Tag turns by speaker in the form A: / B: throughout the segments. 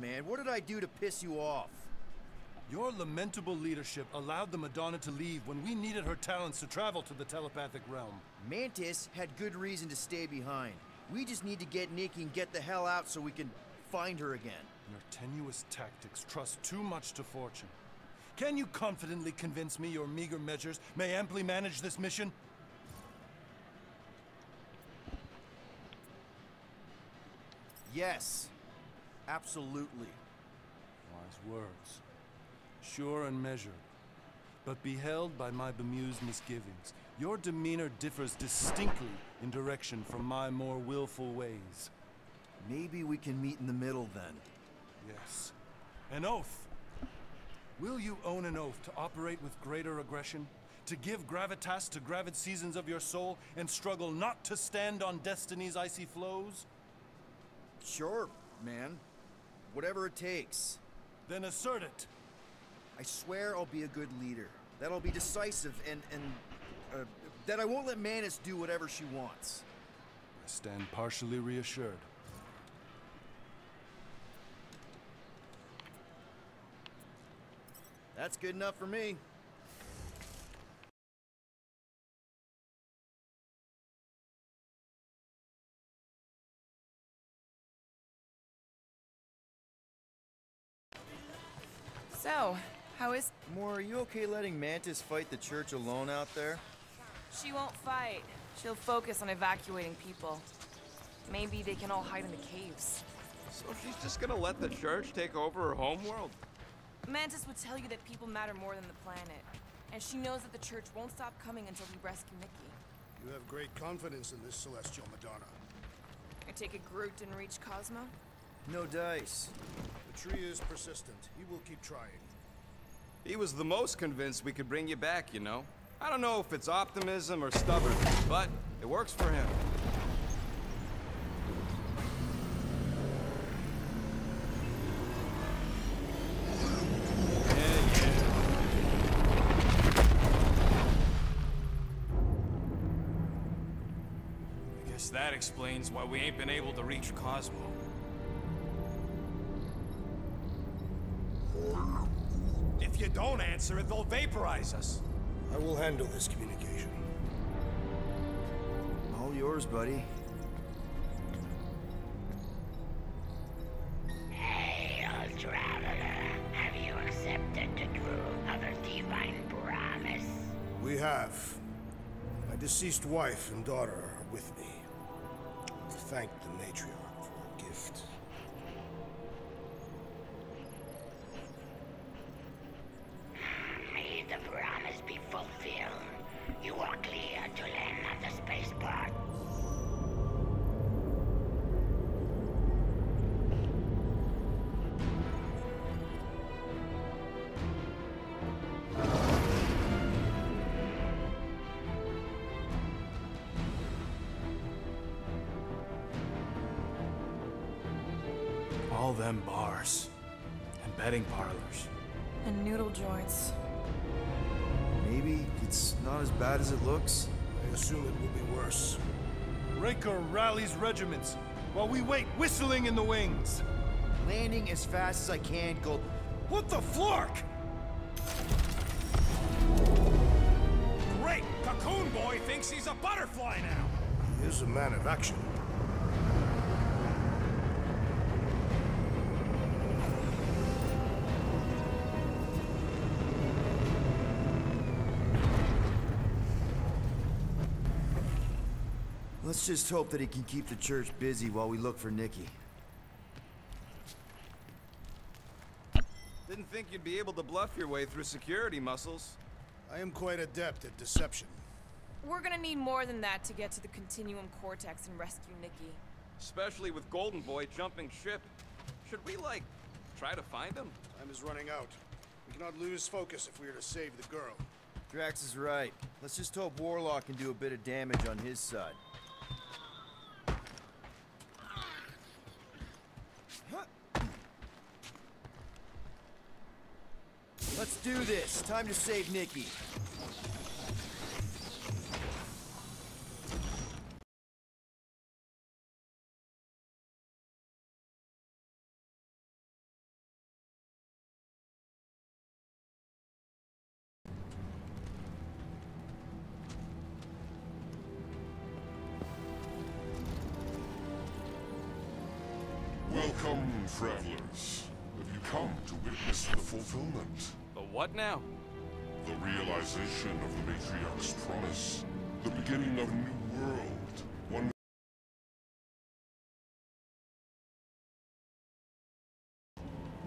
A: man. What did I do to piss you off?
B: Your lamentable leadership allowed the Madonna to leave when we needed her talents to travel to the telepathic realm.
A: Mantis had good reason to stay behind. We just need to get Nikki and get the hell out so we can find her again.
B: Your tenuous tactics trust too much to fortune. Can you confidently convince me your meager measures may amply manage this mission?
A: Yes, absolutely.
B: Wise words. Sure and measured. But beheld by my bemused misgivings, your demeanor differs distinctly in direction from my more willful ways.
A: Maybe we can meet in the middle then.
B: Yes. An oath. Will you own an oath to operate with greater aggression? To give gravitas to gravid seasons of your soul and struggle not to stand on destiny's icy flows?
A: Sure, man. Whatever it takes.
B: Then assert it.
A: I swear I'll be a good leader. That I'll be decisive and and uh, that I won't let Mantis do whatever she wants.
B: I stand partially reassured.
A: That's good enough for me.
C: So, how is...
A: Moore, are you okay letting Mantis fight the church alone out there?
C: She won't fight. She'll focus on evacuating people. Maybe they can all hide in the caves.
D: So she's just gonna let the church take over her homeworld?
C: Mantis would tell you that people matter more than the planet. And she knows that the church won't stop coming until we rescue Nikki.
E: You have great confidence in this celestial Madonna.
C: I take it Groot didn't reach Cosmo?
A: No dice.
E: The tree is persistent. He will keep trying.
D: He was the most convinced we could bring you back, you know? I don't know if it's optimism or stubbornness, but it works for him.
F: That explains why we ain't been able to reach Cosmo. Don't answer it, they'll vaporize us.
E: I will handle this communication.
A: All yours, buddy.
G: Hail, traveler. Have you accepted the truth of divine promise?
E: We have. My deceased wife and daughter are with me. Thank the matriarch worse.
B: Raker rallies regiments while we wait whistling in the wings.
A: Landing as fast as I can, Gold.
F: What the flark? Great! Cocoon Boy thinks he's a butterfly now!
E: He is a man of action.
A: Let's just hope that he can keep the church busy while we look for Nikki.
D: Didn't think you'd be able to bluff your way through security muscles.
E: I am quite adept at deception.
C: We're gonna need more than that to get to the Continuum Cortex and rescue Nikki.
D: Especially with Golden Boy jumping ship. Should we, like, try to find him?
E: Time is running out. We cannot lose focus if we are to save the girl.
A: Drax is right. Let's just hope Warlock can do a bit of damage on his side. Let's do this. Time to save Nikki.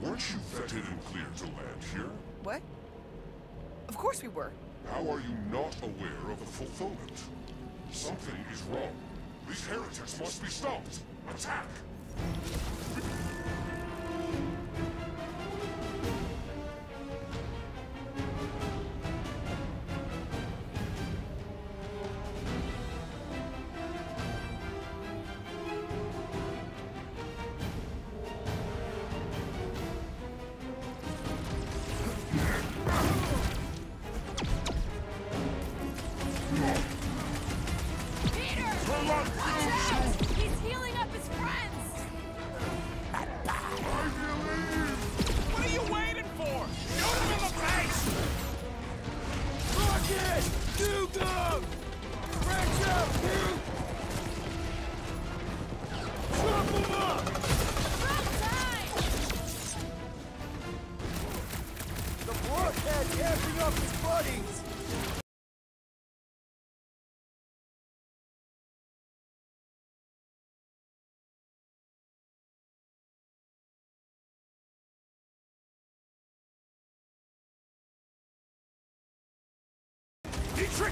H: Weren't you vetted and cleared to land here?
C: What? Of course we were.
H: How are you not aware of the fulfillment? Something is wrong. These heretics must be stopped. Attack!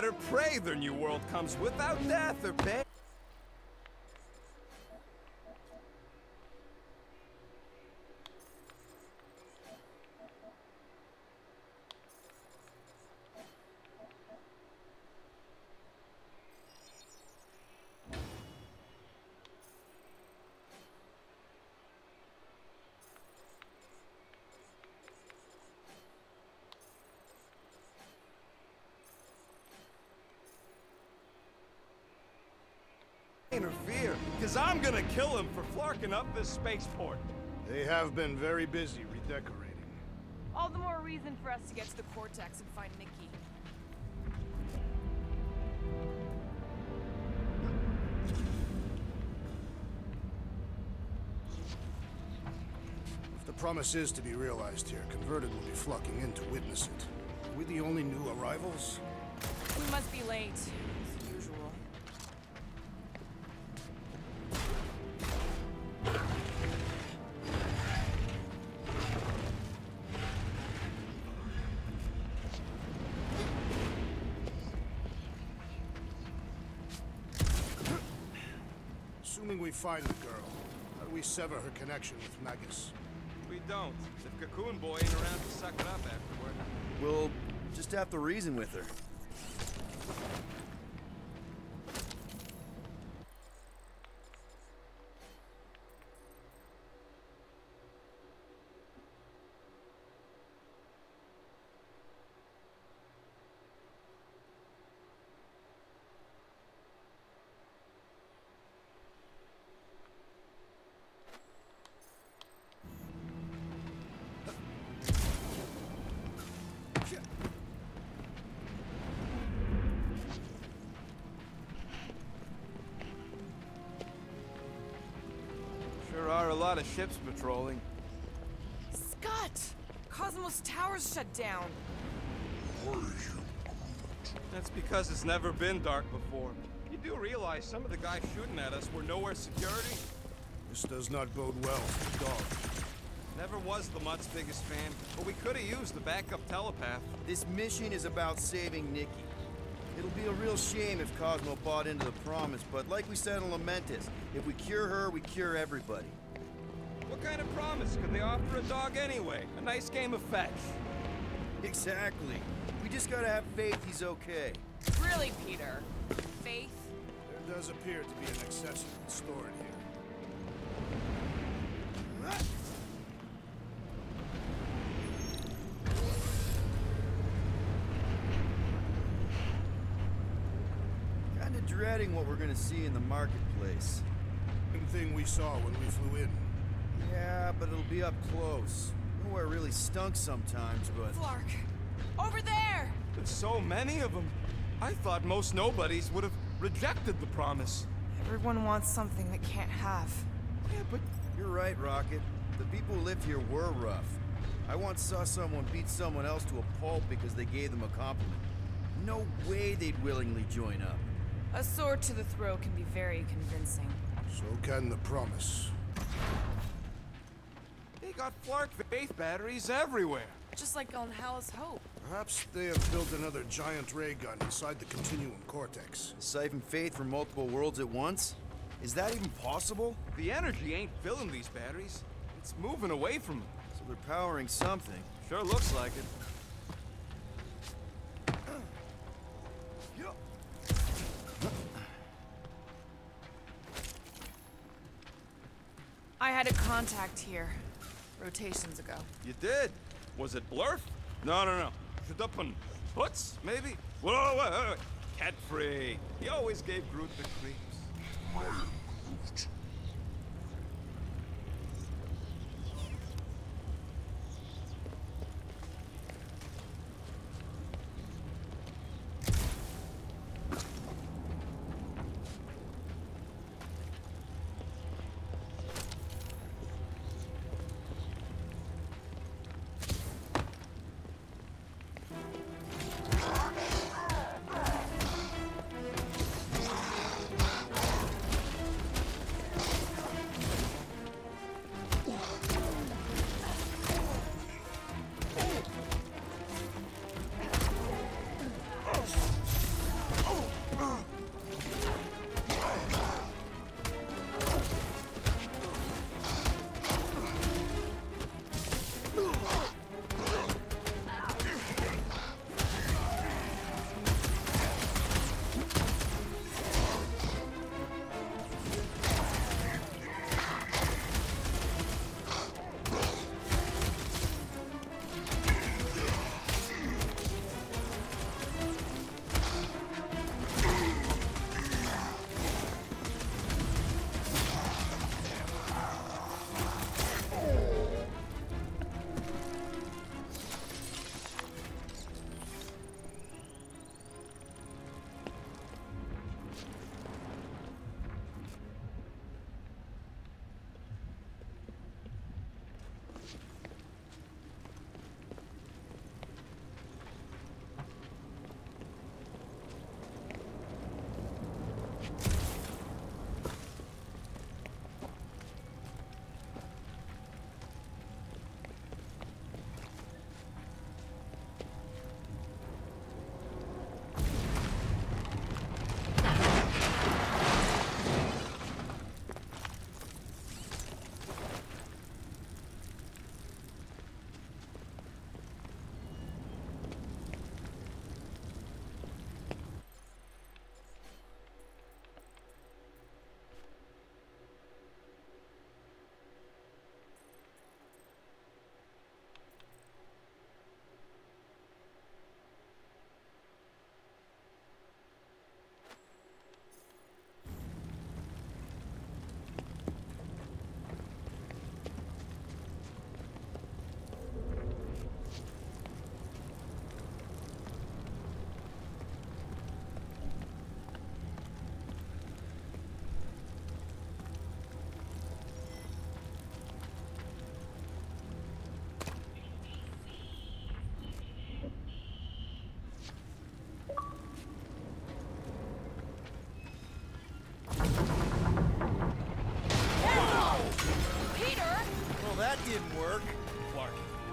D: better pray their new world comes without death or pain. Interfere, because I'm gonna kill him for flarking up this spaceport.
E: They have been very busy redecorating.
C: All the more reason for us to get to the Cortex and find Nikki.
E: If the promise is to be realized here, Converted will be flocking in to witness it. Are we the only new arrivals?
C: We must be late,
E: Assuming we find the girl, how do we sever her connection with Magus?
D: We don't. If Cocoon Boy ain't around to suck it up afterward.
A: We'll just have to reason with her.
D: Lot of ships patrolling.
C: Scott! Cosmos Tower's shut down.
D: That's because it's never been dark before. You do realize some of the guys shooting at us were Knowhere security?
E: This does not bode well for the dog.
D: Never was the Mutt's biggest fan, but we could have used the backup telepath.
A: This mission is about saving Nikki. It'll be a real shame if Cosmo bought into the promise, but like we said in Lamentis, if we cure her, we cure everybody.
D: What kind of promise could they offer a dog anyway? A nice game of fetch.
A: Exactly. We just gotta have faith he's okay.
C: Really, Peter? Faith?
E: There does appear to be an accessory stored here.
A: Kinda dreading what we're gonna see in the marketplace.
E: Same thing we saw when we flew in.
A: Yeah, but it'll be up close. Knowhere really stunk sometimes, but...
C: Flark! Over there!
D: There's so many of them. I thought most nobodies would have rejected the promise.
C: Everyone wants something they can't have.
A: Yeah, but you're right, Rocket. The people who lived here were rough. I once saw someone beat someone else to a pulp because they gave them a compliment. No way they'd willingly join up.
C: A sword to the throat can be very convincing.
E: So can the promise.
D: They got Flark faith batteries everywhere.
C: Just like on Hala's Hope.
E: Perhaps they have built another giant ray gun inside the Continuum Cortex.
A: Siphon faith from multiple worlds at once? Is that even possible?
D: The energy ain't filling these batteries. It's moving away from them.
A: So they're powering something.
D: Sure looks like it.
C: I had a contact here. Rotations ago.
D: You did? Was it Blurf? No, no, no. Shudupun. Hutz, maybe? Whoa, wait, wait, wait. Cat free. He always gave Groot the creeps.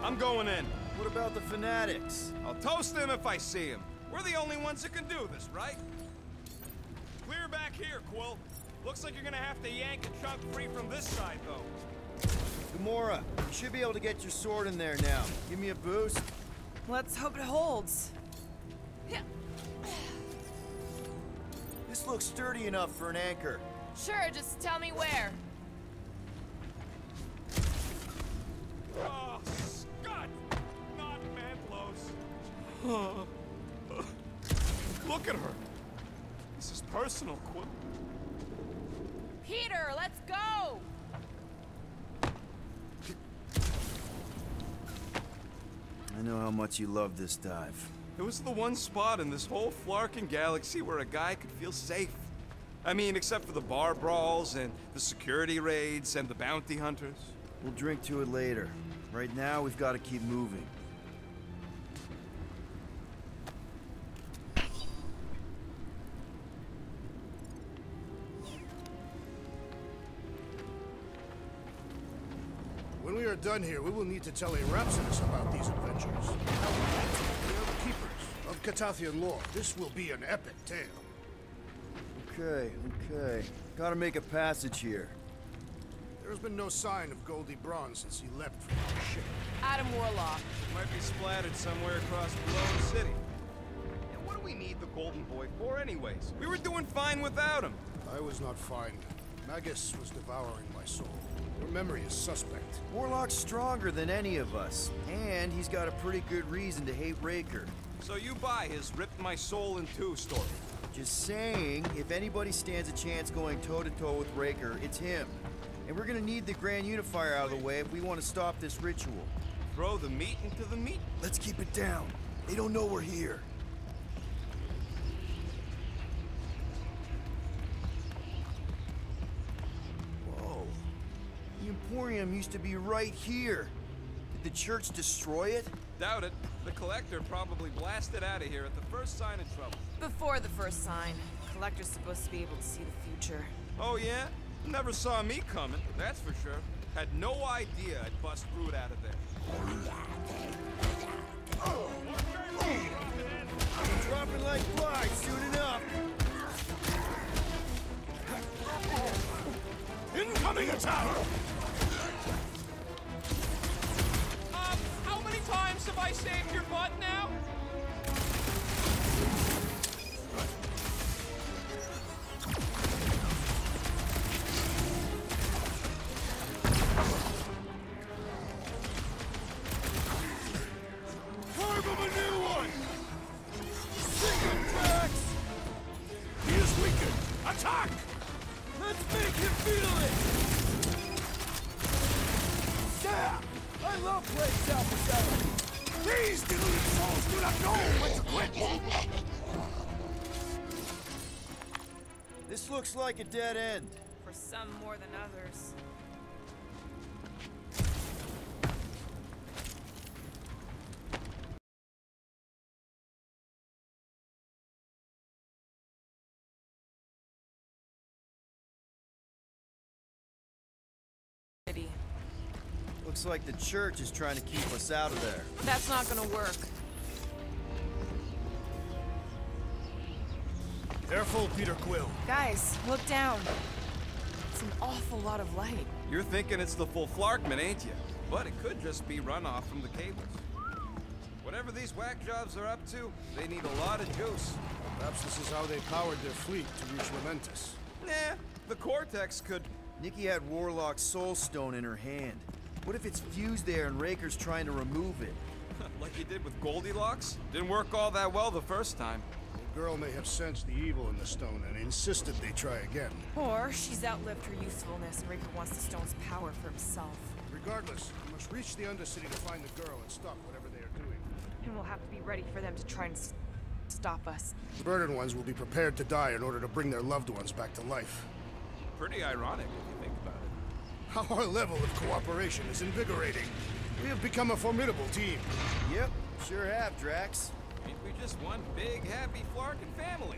D: I'm going in.
A: What about the fanatics?
D: I'll toast them if I see them. We're the only ones that can do this, right? Clear back here, Quill. Looks like you're gonna have to yank a chunk free from this side, though.
A: Gamora, you should be able to get your sword in there now. Give me a boost.
C: Let's hope it holds.
A: This looks sturdy enough for an anchor.
C: Sure, just tell me where.
A: You love this dive.
D: It was the one spot in this whole Flarkin galaxy where a guy could feel safe. I mean, except for the bar brawls and the security raids and the bounty hunters.
A: We'll drink to it later. Right now, we've got to keep moving.
E: When we are done here, we will need to tell a Rhapsodus about these adventures. We are the keepers of Catathian lore. This will be an epic tale.
A: Okay, okay. Gotta make a passage here.
E: There has been no sign of Goldie Braun since he left from the ship.
C: Adam Warlock.
D: Might be splattered somewhere across below the city. And what do we need the Golden Boy for anyways? We were doing fine without him.
E: I was not fine. Magus was devouring my soul. Your memory is suspect.
A: Warlock's stronger than any of us, and he's got a pretty good reason to hate Raker.
D: So you buy his ripped my soul in two story.
A: Just saying, if anybody stands a chance going toe-to-toe with Raker, it's him. And we're gonna need the Grand Unifier out of the way if we want to stop this ritual.
D: Throw the meat into the meat.
A: Let's keep it down. They don't know we're here. Whoa. The Emporium used to be right here. Did the church destroy it?
D: Doubt it. The Collector probably blasted out of here at the first sign of trouble.
C: Before the first sign. Collector's supposed to be able to see the future.
D: Oh yeah? Never saw me coming, that's for sure. Had no idea I'd bust Groot out of there.
A: Dropping like flies soon enough.
E: Incoming attack!
F: Have I saved your butt now?
A: Looks like a dead end.
C: For some more than others. City.
A: Looks like the church is trying to keep us out of there.
C: That's not gonna work.
E: Careful, Peter Quill.
C: Guys, look down. It's an awful lot of light.
D: You're thinking it's the full Flarkman, ain't you? But it could just be runoff from the cables. Whatever these whack jobs are up to, they need a lot of juice.
E: Perhaps this is how they powered their fleet to reach Lamentis.
D: Nah, the Cortex could...
A: Nikki had Warlock's soul stone in her hand. What if it's fused there and Raker's trying to remove it?
D: like he did with Goldilocks? Didn't work all that well the first time.
E: The girl may have sensed the evil in the stone and insisted they try again.
C: Or she's outlived her usefulness and Raker wants the stone's power for himself.
E: Regardless, we must reach the Undercity to find the girl and stop whatever they are doing.
C: And we'll have to be ready for them to try and stop us.
E: The burdened ones will be prepared to die in order to bring their loved ones back to life.
D: Pretty ironic if you think about it.
E: Our level of cooperation is invigorating. We have become a formidable team.
A: Yep, sure have, Drax.
D: Ain't we just one big, happy Flarkin family?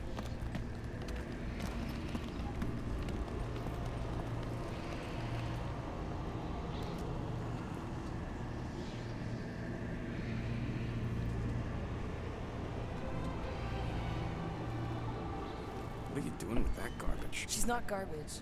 E: What are
D: you doing with
C: that
A: garbage? She's
D: not
A: garbage.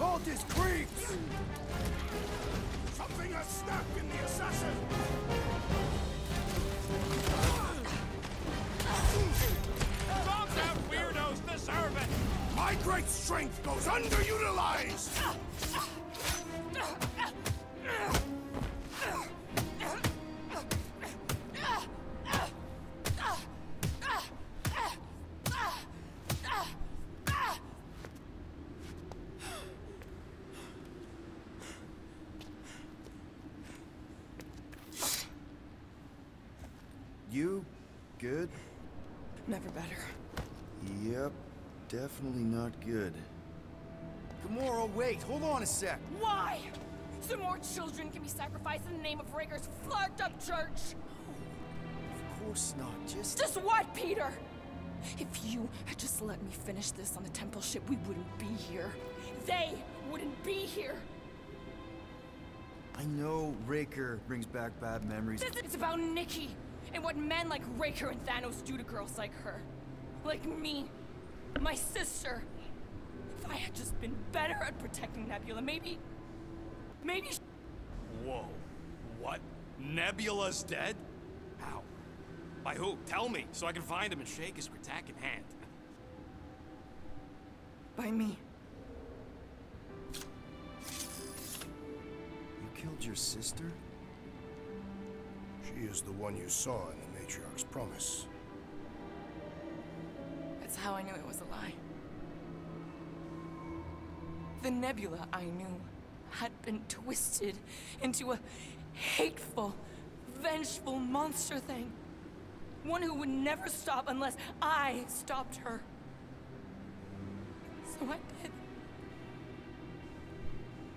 A: cultist creeps!
E: Something has snapped in the assassin!
D: Bombs have weirdos deserve it!
E: My great strength goes underutilized!
A: definitely not good. Gamora, wait! Hold on a sec!
C: Why? Some more children can be sacrificed in the name of Raker's flogged-up church!
A: Of course not, just...
C: Just what, Peter? If you had just let me finish this on the temple ship, we wouldn't be here. They wouldn't be here!
A: I know Raker brings back bad memories.
C: This is about Nikki and what men like Raker and Thanos do to girls like her. Like me. My sister! If I had just been better at protecting Nebula, maybe... Maybe...
F: Whoa. What? Nebula's dead? How? By who? Tell me, so I can find him and shake his attack in hand.
C: By me.
A: You killed your sister?
E: She is the one you saw in the Matriarch's promise.
C: How I knew it was a lie. The nebula I knew had been twisted into a hateful, vengeful monster thing. One who would never stop unless I stopped her. So I did.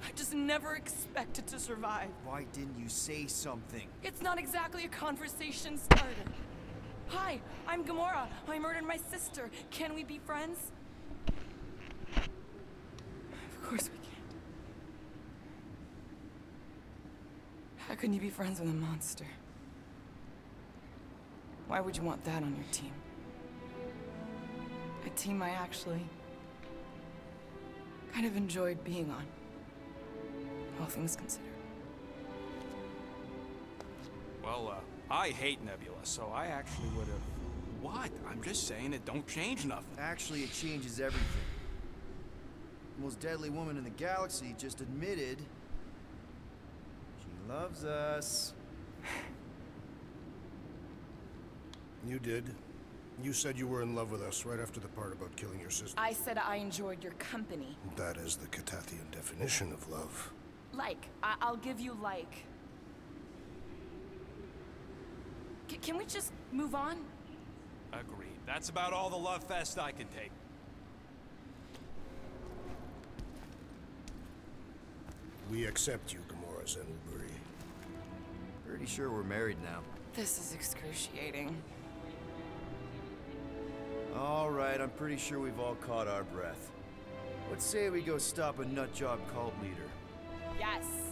C: I just never expected to survive.
A: Why didn't you say something?
C: It's not exactly a conversation starter. Hi, I'm Gamora. I murdered my sister. Can we be friends? Of course we can't. How can you be friends with a monster? Why would you want that on your team? A team I actually kind of enjoyed being on. All things considered.
F: Well, uh, I hate Nebula, so I actually would have. What? I'm just saying it don't change nothing.
A: Actually, it changes everything. The most deadly woman in the galaxy just admitted she loves us.
E: You did. You said you were in love with us right after the part about killing your sister.
C: I said I enjoyed your company.
E: That is the Catathian definition of love.
C: Like. I- I'll give you like. C- can we just move on?
F: Agreed. That's about all the love fest I can take.
E: We accept you, Gamora Zen Whoberi.
A: Pretty sure we're married now.
C: This is excruciating.
A: All right, I'm pretty sure we've all caught our breath. Let's say we go stop a nutjob cult leader.
C: Yes.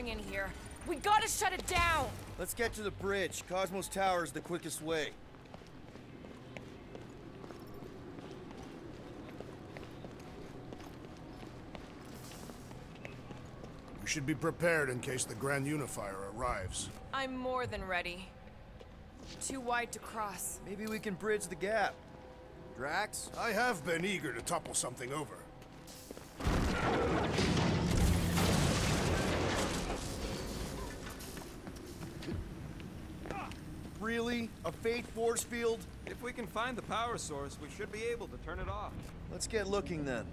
C: Forces bring in here. We gotta shut it down!
A: Let's get to the bridge. Cosmos Tower is the quickest way.
E: We should be prepared in case the Grand Unifier arrives.
C: I'm more than ready. Too wide to cross.
A: Maybe we can bridge the gap. Drax?
E: I have been eager to topple something over.
A: A fate force field?
D: If we can find the power source, we should be able to turn it off.
A: Let's get looking then.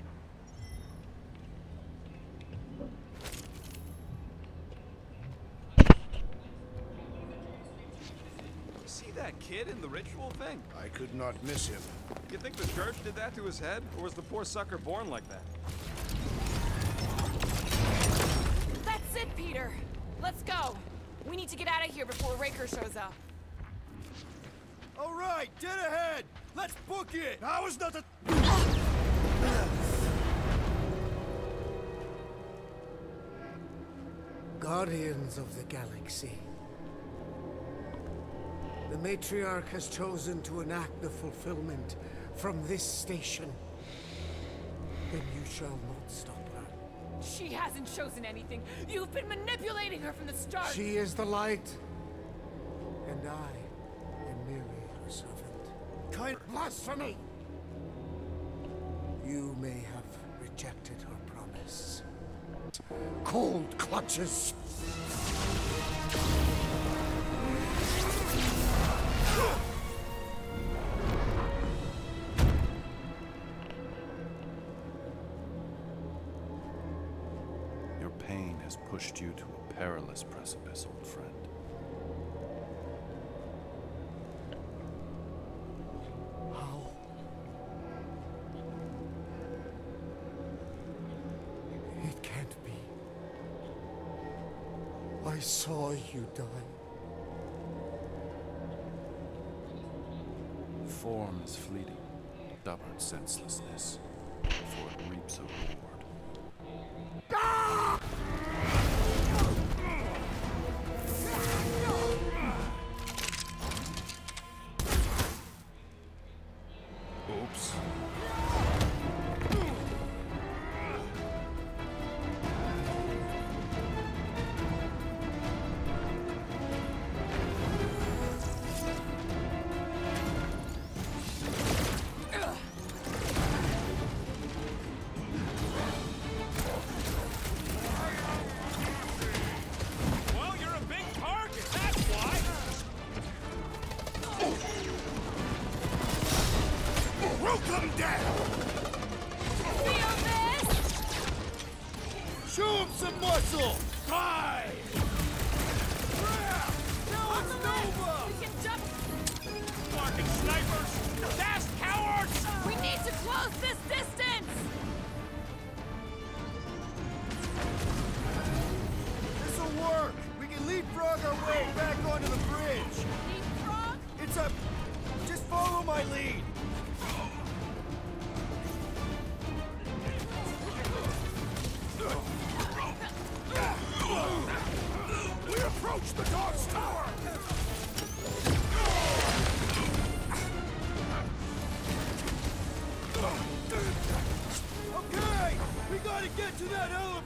D: See that kid in the ritual thing?
E: I could not miss him.
D: You think the church did that to his head? Or was the poor sucker born like that?
C: That's it, Peter! Let's go! We need to get out of here before Raker shows up.
A: All right, dead ahead! Let's book it!
E: Now is not a...
I: Guardians of the Galaxy. The Matriarch has chosen to enact the fulfillment from this station. Then you shall not stop her.
C: She hasn't chosen anything. You've been manipulating her from the start.
I: She is the light, and I
A: Kind
I: Blasphemy! You may have rejected her promise. Cold clutches!
B: Your pain has pushed you to a perilous precipice, old friend.
I: You die.
B: Form is fleeting. Stubborn senselessness. For it reaps a reward.
C: To
A: that elevator!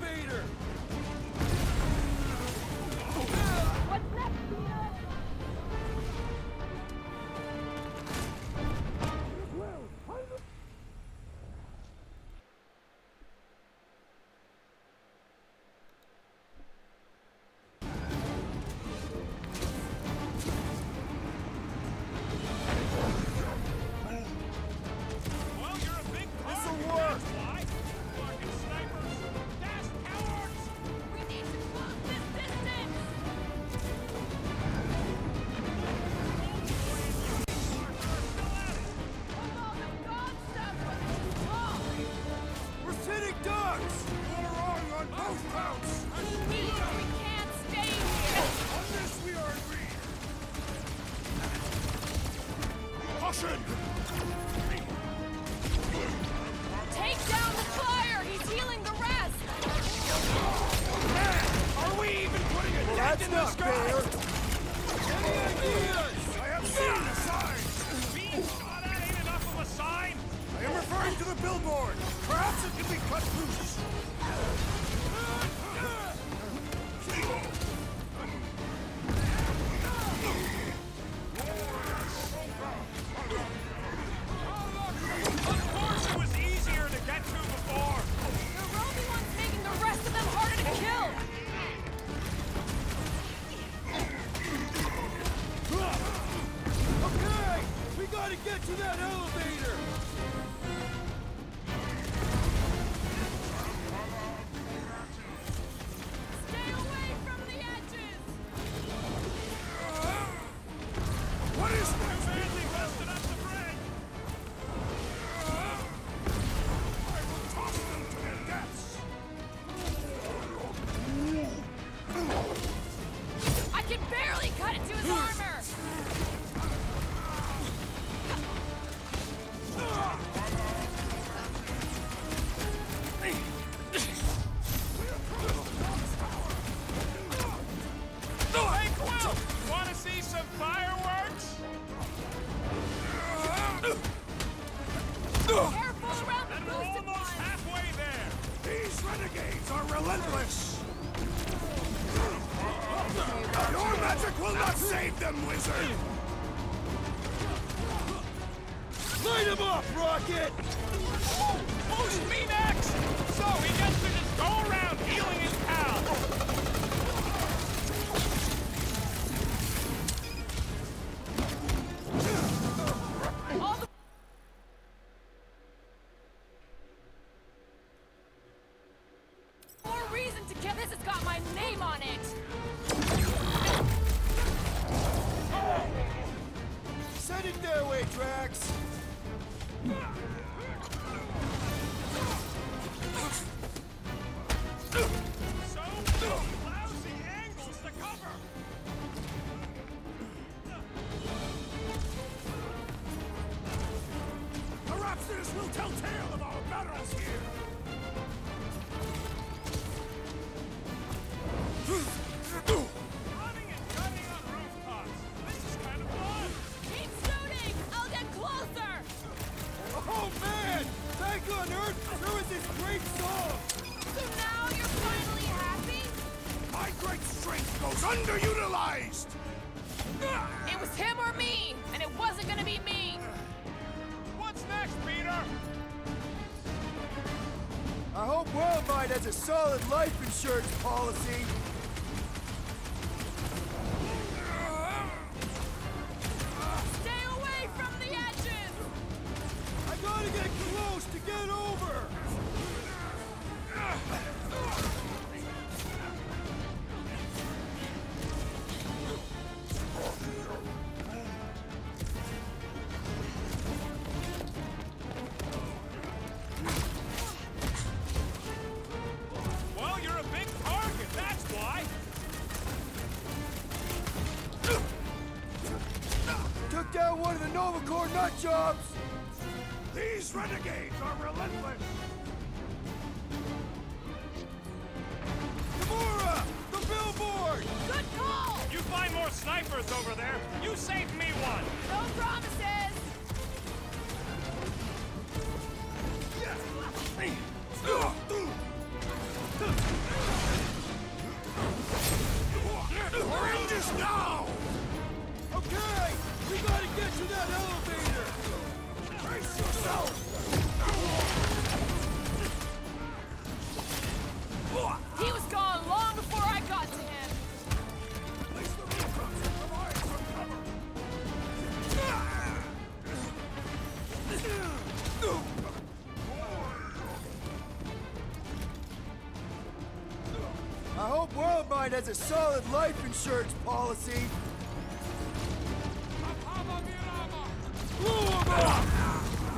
C: Starlight has
A: a solid life insurance policy.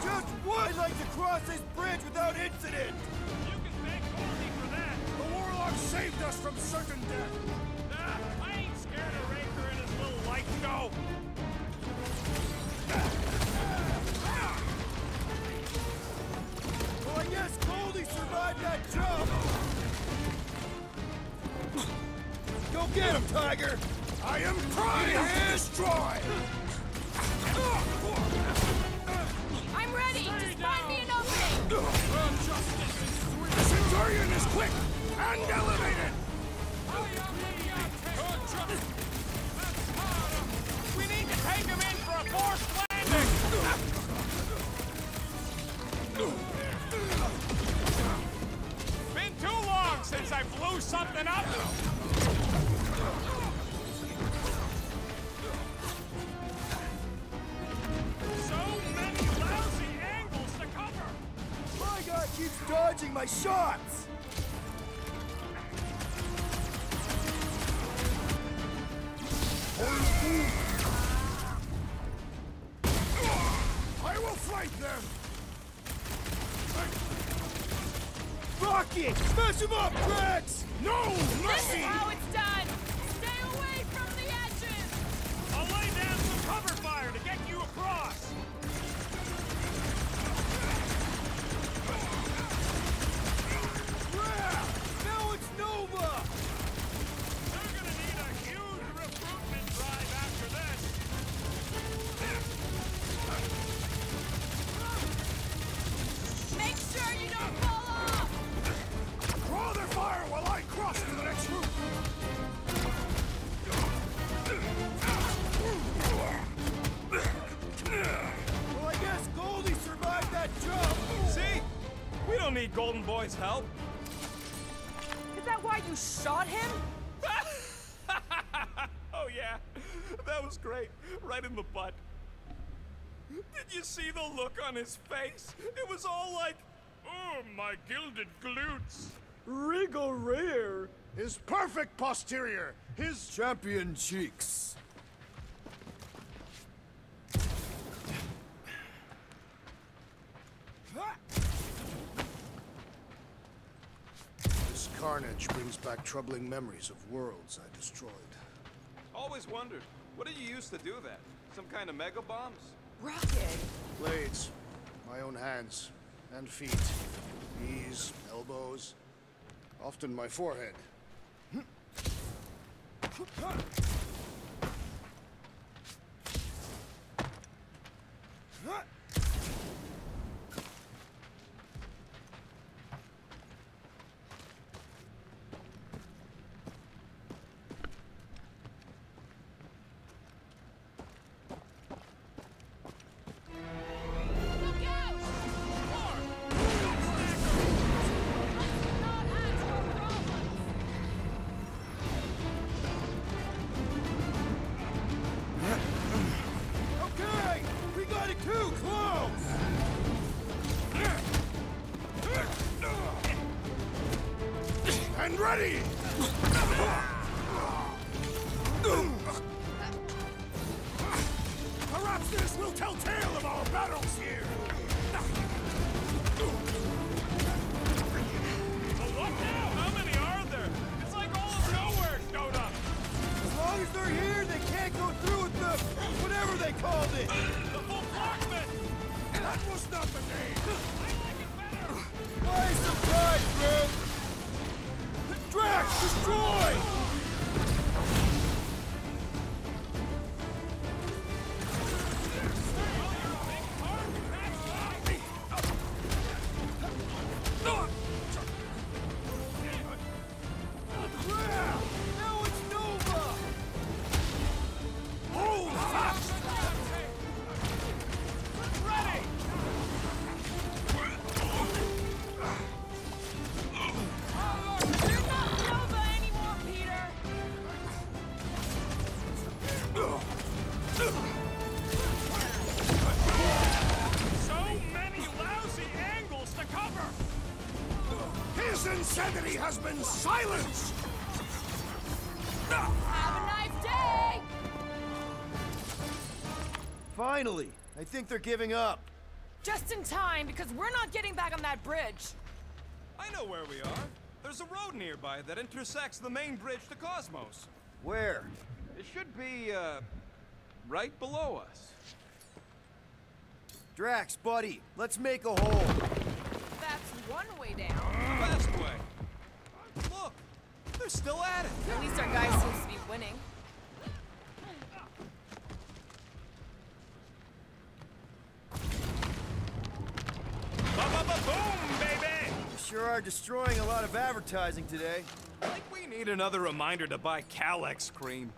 A: Just would like to cross this bridge without incident!
D: You can thank Goldie for that!
E: The Warlock saved us from certain death!
D: Need Golden Boy's help.
C: Is that why you shot him?
D: Oh yeah, that was great. Right in the butt. Did you see the look on his face? It was all like, oh, my gilded glutes.
A: Regal rear!
E: His perfect posterior! His
A: Champion cheeks!
E: This carnage brings back troubling memories of worlds I destroyed.
D: Always wondered, what did you use to do that? Some kind of mega bombs?
C: Rocket!
E: Blades, my own hands and feet, knees, elbows, often my forehead.
C: Look
E: insanity has been silenced!
C: Have a nice day!
A: Finally! I think they're giving up.
C: Just in time, because we're not getting back on that bridge.
D: I know where we are. There's a road nearby that intersects the main bridge to Cosmos.
A: Where?
D: It should be, uh, right below us.
A: Drax, buddy, let's make a hole.
C: That's one way down.
D: Fast way. They're still at it.
C: At least our guy seems to be winning. Ba -ba -ba boom baby!
A: Sure are destroying a lot of advertising today.
D: I think we need another reminder to buy Calex cream.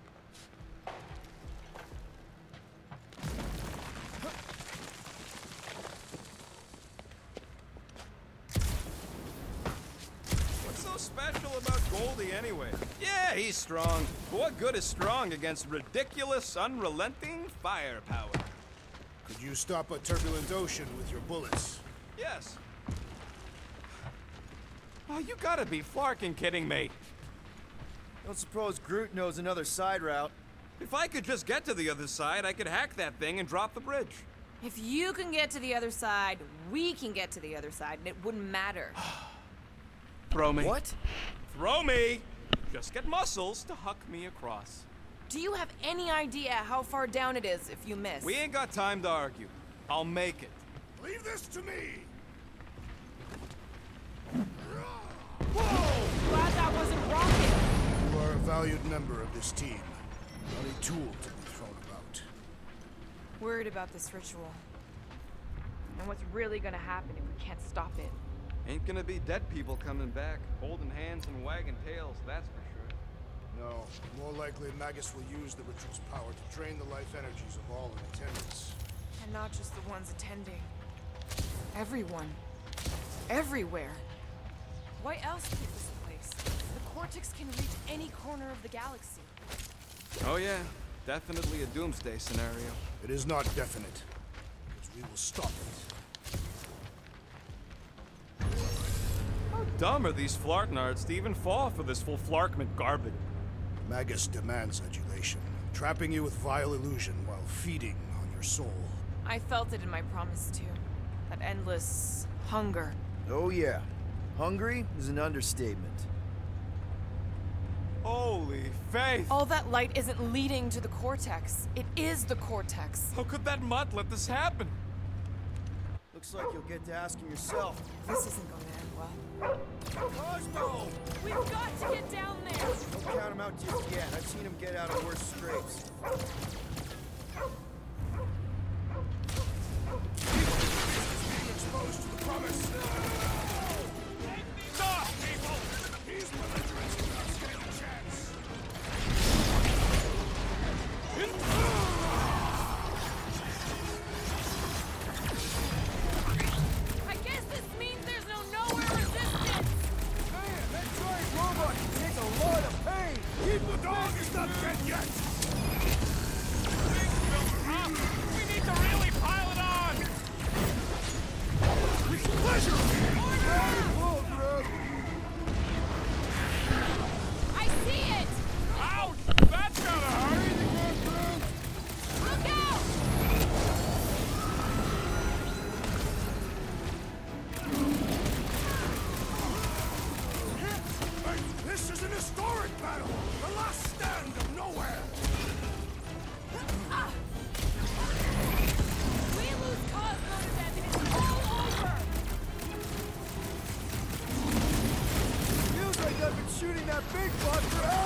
D: Goldie anyway? Yeah, he's strong. But what good is strong against ridiculous, unrelenting firepower?
E: Could you stop a turbulent ocean with your bullets?
D: Yes. Oh, you gotta be flarking kidding me.
A: Don't suppose Groot knows another side route.
D: If I could just get to the other side, I could hack that thing and drop the bridge.
C: If you can get to the other side, we can get to the other side, and it wouldn't matter.
D: Throw me.
A: What?
D: Throw me! Just get muscles to huck me across.
C: Do you have any idea how far down it is if you miss?
D: We ain't got time to argue. I'll make it.
E: Leave this to me! Whoa!
C: Glad that wasn't rocket.
E: You are a valued member of this team. Not a tool to be thrown about.
C: Worried about this ritual. And what's really gonna happen if we can't stop it.
D: Ain't gonna be dead people coming back, holding hands and wagging tails, that's for sure.
E: No, more likely Magus will use the ritual's power to drain the life energies of all in attendance.
C: And not just the ones attending. Everyone. Everywhere. Why else keep this place? The Cortex can reach any corner of the galaxy.
D: Oh yeah, definitely a doomsday scenario.
E: It is not definite, because we will stop it.
D: Dumb are these flartnards to even fall for this full flarkment garbage?
E: Magus demands adulation, trapping you with vile illusion while feeding on your soul.
C: I felt it in my promise too. That endless hunger.
A: Oh yeah. Hungry is an understatement.
D: Holy faith!
C: All that light isn't leading to the Cortex. It is the Cortex.
D: How could that mutt let this happen?
A: Looks like you'll get to ask him yourself.
C: This isn't going to end well.
A: Cosmo!
C: We've got to get down there!
A: Don't count him out just yet. I've seen him get out of worse scrapes.
C: This
E: is an historic battle! The last stand of Knowhere!
C: We lose Cosmo to them and it's all over!
A: Feels like I've been shooting that big butt for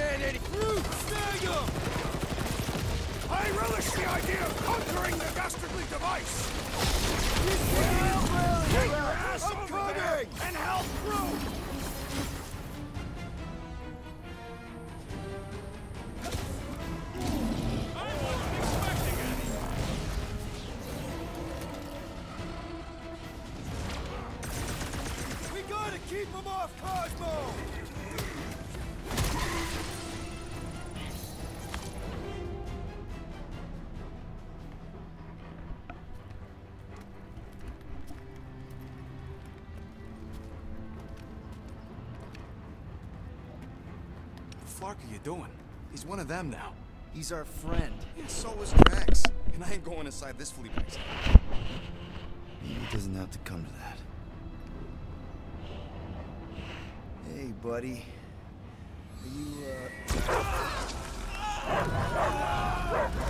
D: man any!
A: I
C: relish the
E: idea of conquering the dastardly device! Well,
A: well, well,
E: well,
A: And help through!
F: One of them now.
A: He's our friend.
D: And so was Drax. And I ain't going inside this flea bag.
A: Maybe it doesn't have to come to that. Hey, buddy. Are you, uh...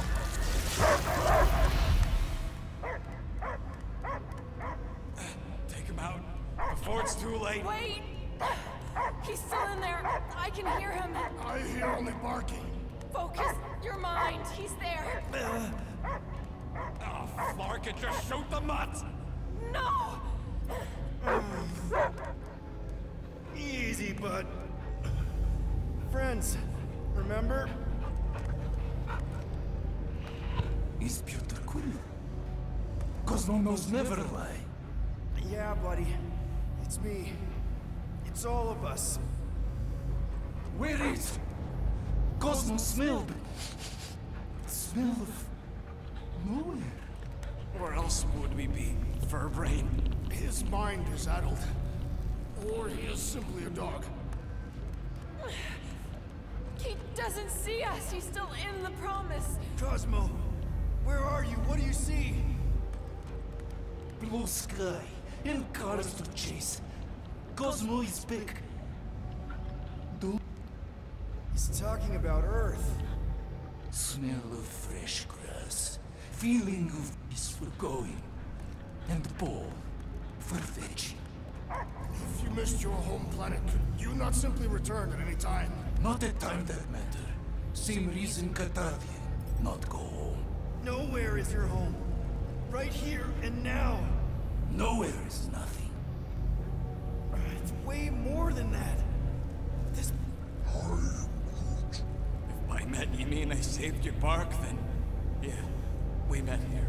F: shoot the mutts!
C: No!
A: Easy, bud. Friends, remember?
J: Is Peter Quill. Cosmo knows never lie.
A: Yeah, buddy. It's me. It's all of us.
J: Where is Cosmo smelled? Smell of Knowhere.
F: Where else would we be, Furbrain?
E: His mind is addled. Or he is simply a dog.
C: He doesn't see us. He's still in the promise.
A: Cosmo, where are you? What do you see?
J: Blue sky and cars to chase. Cosmo is big. Do
A: He's talking about Earth.
J: smell of fresh grass, feeling of peace for going, and ball for fetching.
E: If you missed your home planet, could you not simply return at any time?
J: Not a time that matter. Same reason Catavia not go home.
A: Knowhere is your home. Right here and now.
J: Knowhere is nothing.
A: It's way more than that. This
F: If by met you mean I saved your bark, then yeah, we met here.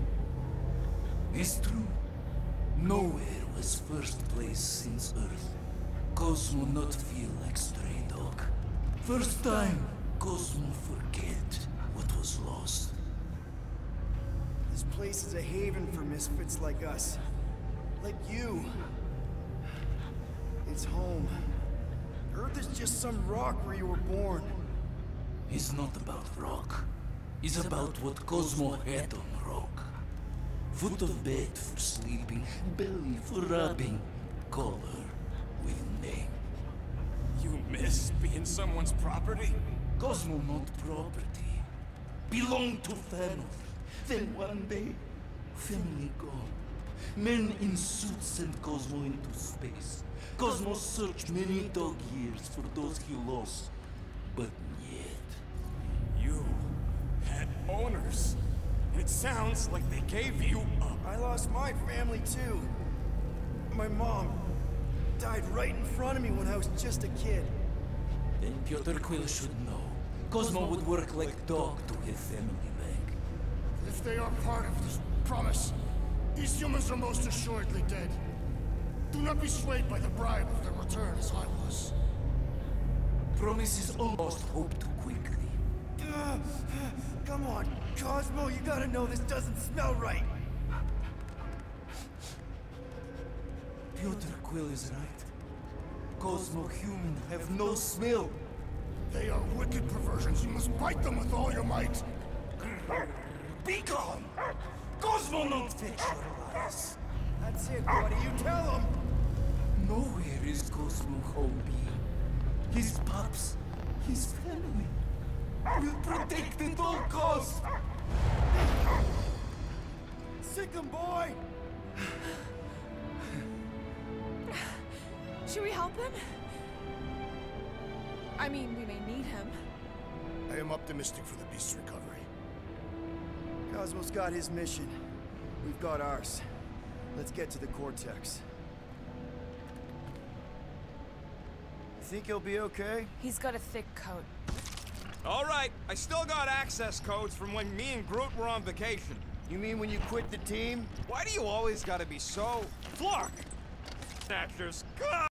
J: It's true. Knowhere was first place since Earth. Cosmo not feel like stray dog. First time, Cosmo forget what was lost.
A: this place is a haven for misfits like us. Like you. It's home. Earth is just some rock where you were born.
J: It's not about rock. It's about what Cosmo had on rock. Foot of bed for sleeping, belly for rubbing, collar with name.
F: You miss being someone's property?
J: Cosmo not property. Belong to family. Then one day, family gone. Men in suits sent Cosmo into space. Cosmo searched many dog years for those he lost. But yet,
F: You had owners. It sounds like they gave you up.
A: I lost my family too. My mom died right in front of me when I was just a kid.
J: then Pyotr Quill should know. Cosmo would work like a dog to have family back.
E: If they are part of this promise, these humans are most assuredly dead. Do not be swayed by the bribe of their return as I was.
J: Promises almost hope too quickly.
A: Ugh. Come on, Cosmo, you gotta know this doesn't smell right.
J: Piotr Quill is right. Cosmo human have no smell.
E: They are wicked perversions. You must bite them with all your might.
J: Be gone! Cosmo not fetch your lies.
A: That's it, buddy. You tell him.
J: Knowhere is Cosmo home being. His pups, his family, will protect at all costs.
A: Sick 'em, boy.
K: Should we help him? I mean, we may need him.
E: I am optimistic for the beast's recovery.
A: Cosmo's got his mission. We've got ours. Let's get to the Cortex. Think he'll be okay?
K: He's got a thick coat.
D: All right, I still got access codes from when me and Groot were on vacation.
A: You mean when you quit the team?
D: Why do you always gotta be so... Flark! Snatchers, God!